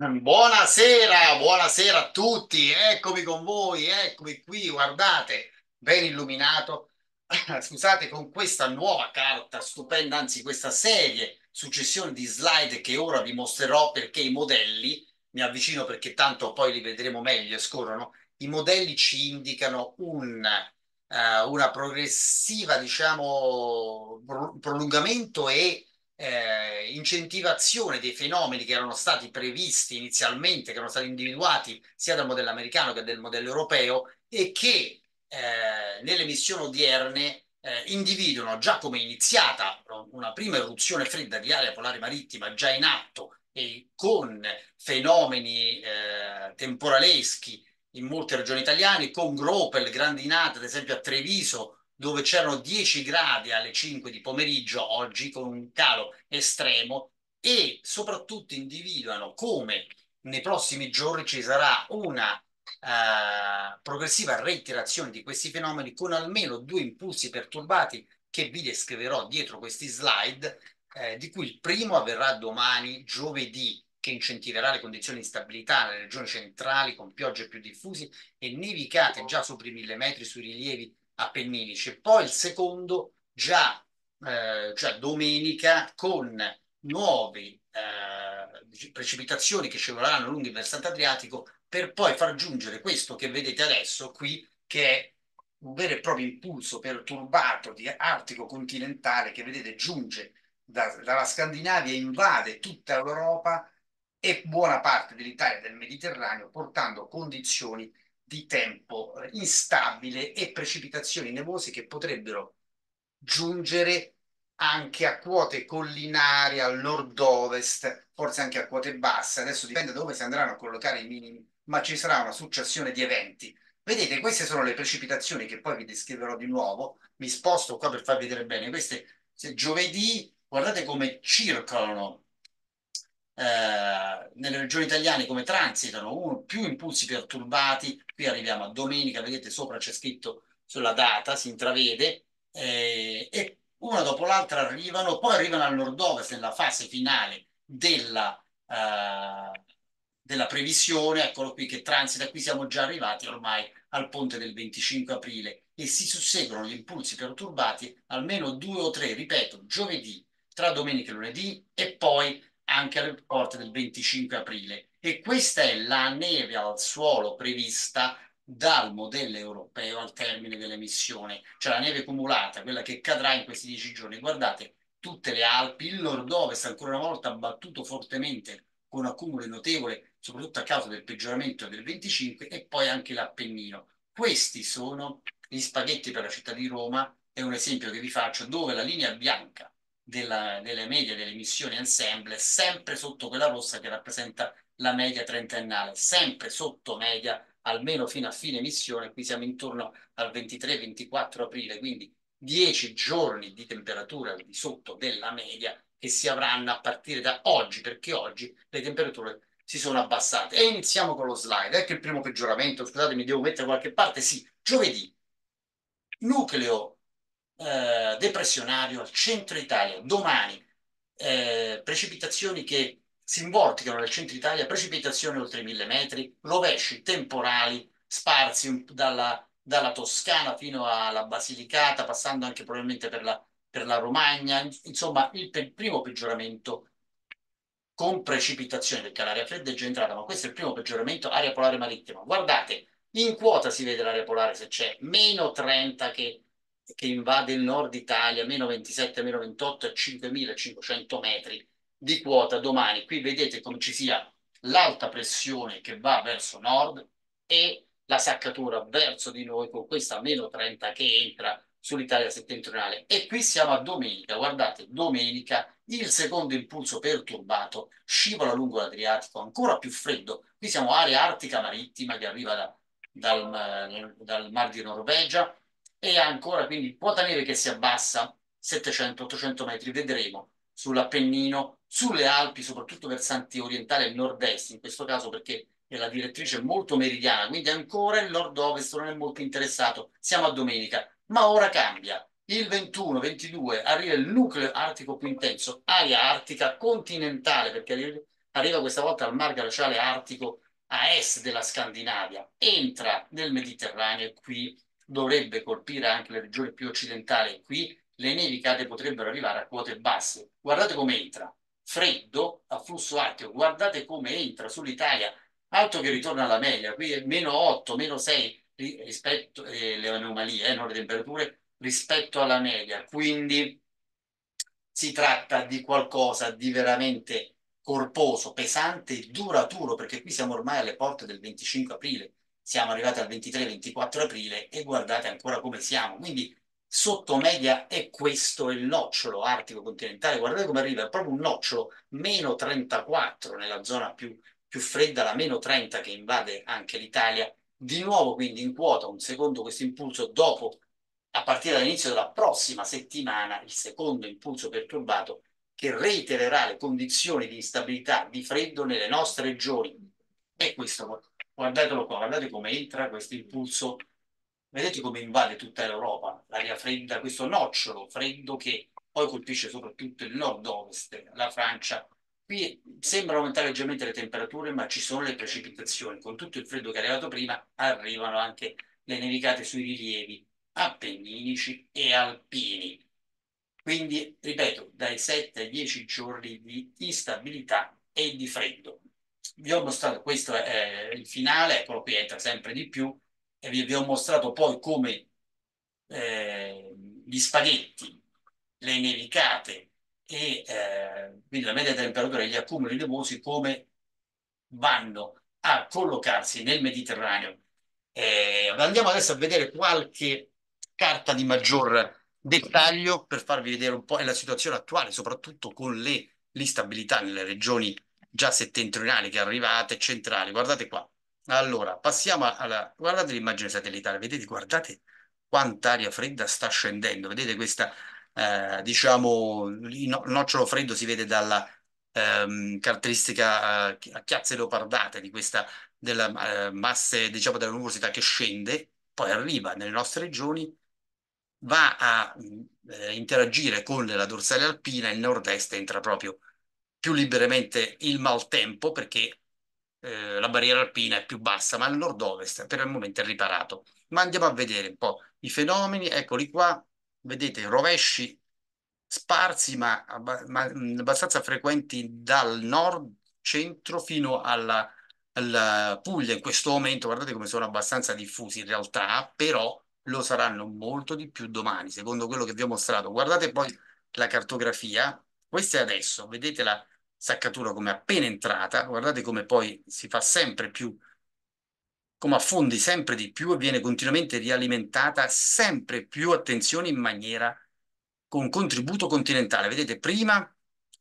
Buonasera, buonasera a tutti, eccomi con voi, eccomi qui, guardate, ben illuminato. Scusate, con questa nuova carta stupenda, anzi questa serie, successione di slide che ora vi mostrerò perché i modelli, mi avvicino perché tanto poi li vedremo meglio scorrono, i modelli ci indicano un, eh, una progressiva, diciamo, pro- prolungamento e eh, incentivazione dei fenomeni che erano stati previsti inizialmente, che erano stati individuati sia dal modello americano che dal modello europeo e che eh, nelle missioni odierne eh, individuano già come iniziata una prima eruzione fredda di area polare marittima già in atto e con fenomeni eh, temporaleschi in molte regioni italiane, con gropel, grandinate, ad esempio a Treviso, dove c'erano 10 gradi alle 5 di pomeriggio oggi con un calo estremo e soprattutto individuano come nei prossimi giorni ci sarà una eh, progressiva reiterazione di questi fenomeni con almeno due impulsi perturbati che vi descriverò dietro questi slide, eh, di cui il primo avverrà domani, giovedì, che incentiverà le condizioni di stabilità nelle regioni centrali con piogge più diffuse e nevicate già sopra i mille metri sui rilievi appenninici. Poi il secondo già, eh, già domenica con nuove eh, precipitazioni che scivoleranno lungo il versante adriatico per poi far giungere questo che vedete adesso qui, che è un vero e proprio impulso perturbato di artico continentale che vedete giunge da, dalla Scandinavia, invade tutta l'Europa e buona parte dell'Italia e del Mediterraneo, portando condizioni di tempo instabile e precipitazioni nevose che potrebbero giungere anche a quote collinari al nord-ovest, forse anche a quote basse. Adesso dipende da dove si andranno a collocare i minimi, ma ci sarà una successione di eventi. Vedete, queste sono le precipitazioni che poi vi descriverò di nuovo. Mi sposto qua per farvi vedere bene. Queste, se giovedì, guardate come circolano eh, nelle regioni italiane come transitano uno, più impulsi perturbati, qui arriviamo a domenica, vedete sopra c'è scritto sulla data, si intravede, eh, e una dopo l'altra arrivano, poi arrivano al nord-ovest nella fase finale della, eh, della previsione, eccolo qui che transita, qui siamo già arrivati ormai al ponte del 25 aprile e si susseguono gli impulsi perturbati almeno due o tre, ripeto, giovedì, tra domenica e lunedì e poi anche alle porte del 25 aprile. E questa è la neve al suolo prevista dal modello europeo al termine dell'emissione, cioè la neve cumulata, quella che cadrà in questi dieci giorni. Guardate, tutte le Alpi, il nord-ovest ancora una volta battuto fortemente con accumulo notevole, soprattutto a causa del peggioramento del 25 e poi anche l'Appennino. Questi sono gli spaghetti per la città di Roma, è un esempio che vi faccio, dove la linea bianca della, delle medie delle emissioni ensemble, sempre sotto quella rossa che rappresenta la media trentennale, sempre sotto media, almeno fino a fine emissione, qui siamo intorno al 23-24 aprile, quindi 10 giorni di temperatura di sotto della media che si avranno a partire da oggi, perché oggi le temperature si sono abbassate. E iniziamo con lo slide. Ecco il primo peggioramento, scusate, mi devo mettere da qualche parte, sì, giovedì, nucleo eh, depressionario al centro Italia. Domani eh, precipitazioni che si invorticano nel centro Italia, precipitazioni oltre i mille metri, rovesci temporali sparsi dalla, dalla Toscana fino alla Basilicata, passando anche probabilmente per la, per la Romagna. Insomma, il, il primo peggioramento con precipitazioni, perché l'aria fredda è già entrata, ma questo è il primo peggioramento, aria polare marittima. Guardate, in quota si vede l'aria polare se c'è meno 30 che che invade il nord Italia, meno 27, meno 28 a 5.500 metri di quota domani. Qui vedete come ci sia l'alta pressione che va verso nord e la saccatura verso di noi con questa meno 30 che entra sull'Italia settentrionale. E qui siamo a domenica, guardate, domenica il secondo impulso perturbato scivola lungo l'Adriatico, ancora più freddo. Qui siamo area artica marittima che arriva da, dal, dal Mar di Norvegia, e ancora quindi quota neve che si abbassa 700-800 metri, vedremo sull'Appennino, sulle Alpi, soprattutto versanti orientali e nord-est, in questo caso perché è la direttrice molto meridiana, quindi ancora il nord-ovest non è molto interessato, siamo a domenica, ma ora cambia. Il 21-22 arriva il nucleo artico più intenso, area artica continentale, perché arriva questa volta al mar glaciale artico a est della Scandinavia, entra nel Mediterraneo e qui dovrebbe colpire anche le regioni più occidentali. Qui le nevicate potrebbero arrivare a quote basse. Guardate come entra, freddo a flusso alto, guardate come entra sull'Italia, altro che ritorna alla media, qui è meno 8, meno 6 rispetto alle eh, anomalie, eh, non le temperature rispetto alla media, quindi si tratta di qualcosa di veramente corposo, pesante e duraturo, perché qui siamo ormai alle porte del 25 aprile, siamo arrivati al 23-24 aprile e guardate ancora come siamo. Quindi sotto media è questo il nocciolo artico continentale. Guardate come arriva, è proprio un nocciolo, meno 34 nella zona più, più fredda, la meno 30 che invade anche l'Italia. Di nuovo quindi in quota un secondo questo impulso dopo a partire dall'inizio della prossima settimana il secondo impulso perturbato che reitererà le condizioni di instabilità, di freddo nelle nostre regioni. E questo, guardatelo qua, guardate come entra questo impulso, vedete come invade tutta l'Europa, l'aria fredda, questo nocciolo freddo che poi colpisce soprattutto il nord-ovest, la Francia. Qui sembrano aumentare leggermente le temperature, ma ci sono le precipitazioni. Con tutto il freddo che è arrivato prima, arrivano anche le nevicate sui rilievi appenninici e alpini. Quindi, ripeto, dai 7 ai 10 giorni di instabilità e di freddo. Vi ho mostrato, questo è il finale, eccolo qui entra sempre di più, e vi, vi ho mostrato poi come eh, gli spaghetti, le nevicate e eh, quindi la media temperatura e gli accumuli nevosi come vanno a collocarsi nel Mediterraneo. Eh, andiamo adesso a vedere qualche carta di maggior dettaglio per farvi vedere un po' la situazione attuale, soprattutto con l'instabilità nelle regioni già settentrionali che arrivate, centrali. Guardate qua. Allora, passiamo alla... Guardate l'immagine satellitare, vedete, guardate quanta aria fredda sta scendendo. Vedete questa, eh, diciamo, il nocciolo freddo si vede dalla ehm, caratteristica eh, a chiazze leopardate di questa, della eh, masse, diciamo, della nuvosità che scende, poi arriva nelle nostre regioni va a eh, interagire con la dorsale alpina, il nord-est entra proprio più liberamente il maltempo perché eh, la barriera alpina è più bassa, ma il nord-ovest per il momento è riparato. Ma andiamo a vedere un po' i fenomeni, eccoli qua, vedete rovesci sparsi ma, ma abbastanza frequenti dal nord centro fino alla, alla Puglia in questo momento, guardate come sono abbastanza diffusi in realtà, però lo saranno molto di più domani, secondo quello che vi ho mostrato. Guardate poi la cartografia, questa è adesso, vedete la saccatura come appena entrata, guardate come poi si fa sempre più, come affondi sempre di più e viene continuamente rialimentata sempre più, attenzione, in maniera con contributo continentale. Vedete, prima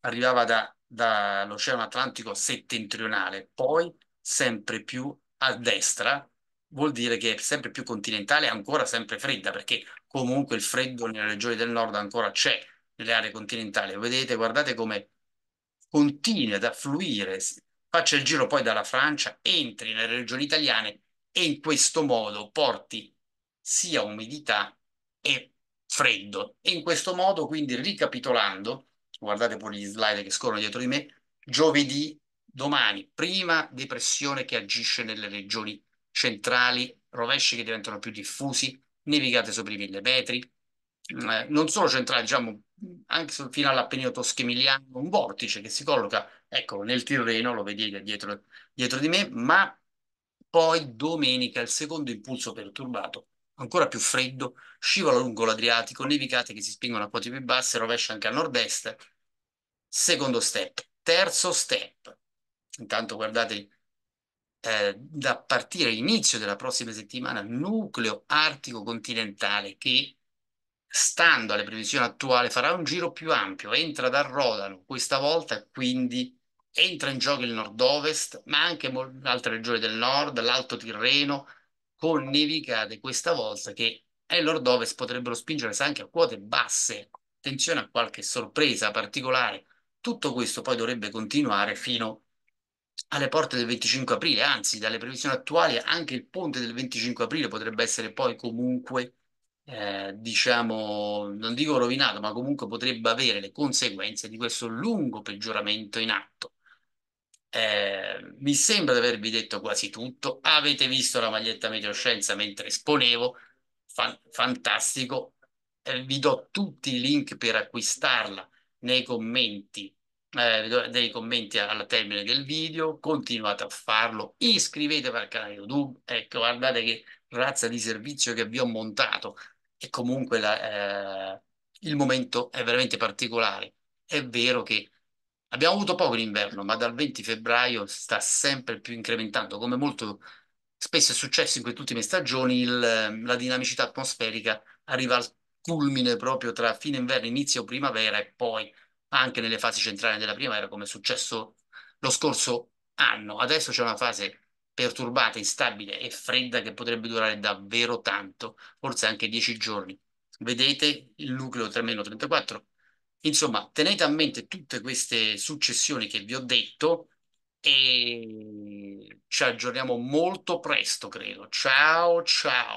arrivava da, dall'Oceano Atlantico settentrionale, poi sempre più a destra, vuol dire che è sempre più continentale e ancora sempre fredda, perché comunque il freddo nelle regioni del nord ancora c'è, nelle aree continentali. Vedete, guardate come continua ad affluire, faccia il giro poi dalla Francia, entri nelle regioni italiane e in questo modo porti sia umidità e freddo. E in questo modo, quindi ricapitolando, guardate poi gli slide che scorrono dietro di me, giovedì, domani, prima depressione che agisce nelle regioni centrali, rovesci che diventano più diffusi, nevicate sopra i mille metri, eh, non solo centrali, diciamo anche fino all'Appennino tosco-emiliano, un vortice che si colloca, ecco, nel Tirreno, lo vedete dietro, dietro di me, ma poi domenica il secondo impulso perturbato, ancora più freddo, scivola lungo l'Adriatico, nevicate che si spingono a quote più basse, rovescia anche a nord-est. Secondo step. Terzo step. Intanto guardate eh, da partire all'inizio della prossima settimana nucleo artico continentale che stando alle previsioni attuali farà un giro più ampio, entra dal Rodano questa volta, quindi entra in gioco il nord-ovest, ma anche altre regioni del nord, l'Alto Tirreno, con nevicate questa volta che ai nord-ovest potrebbero spingere anche a quote basse. Attenzione a qualche sorpresa particolare. Tutto questo poi dovrebbe continuare fino alle porte del 25 aprile, anzi dalle previsioni attuali anche il ponte del 25 aprile potrebbe essere poi comunque, eh, diciamo, non dico rovinato, ma comunque potrebbe avere le conseguenze di questo lungo peggioramento in atto. Eh, mi sembra di avervi detto quasi tutto. Avete visto la maglietta Meteoscienza mentre esponevo? Fan- fantastico. Eh, vi do tutti i link per acquistarla nei commenti, eh, nei commenti al termine del video. Continuate a farlo. Iscrivetevi al canale YouTube. Ecco, guardate che razza di servizio che vi ho montato. E comunque la- eh, il momento è veramente particolare. È vero che Abbiamo avuto poco in inverno, ma dal 20 febbraio sta sempre più incrementando, come molto spesso è successo in queste ultime stagioni, il- la dinamicità atmosferica arriva al culmine proprio tra fine inverno inizio primavera e poi anche nelle fasi centrali della primavera, come è successo lo scorso anno. Adesso c'è una fase perturbata, instabile e fredda che potrebbe durare davvero tanto, forse anche 10 giorni. Vedete il nucleo 3-34? Insomma, tenete a mente tutte queste successioni che vi ho detto e ci aggiorniamo molto presto, credo. Ciao, ciao.